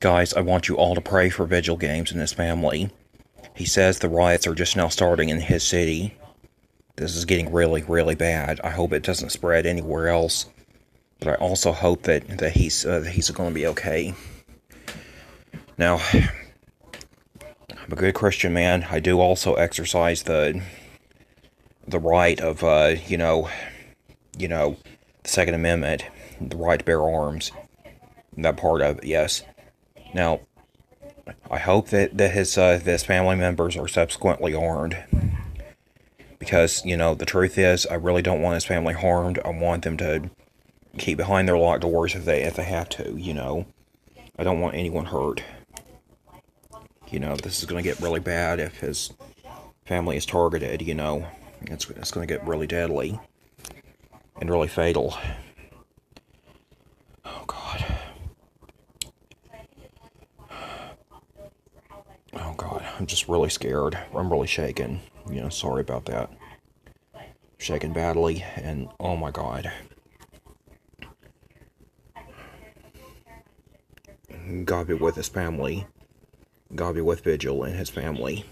Guys, I want you all to pray for Vigil Games and his family. He says the riots are just now starting in his city. This is getting really, really bad. I hope it doesn't spread anywhere else. But I also hope that, that he's uh, he's going to be okay. Now, I'm a good Christian man. I do also exercise the the right of uh, you know, you know, the Second Amendment, the right to bear arms. That part of it, yes. Now, I hope that that his uh, his family members are subsequently armed. Because you know the truth is, I really don't want his family harmed. I want them to keep behind their locked doors if they if they have to. You know, I don't want anyone hurt. You know, this is going to get really bad if his family is targeted. You know, it's it's going to get really deadly and really fatal. Oh God. Oh God, I'm just really scared. I'm really shaken. You know, sorry about that. Shaken badly, and oh my God. God be with his family. God be with Vigil and his family.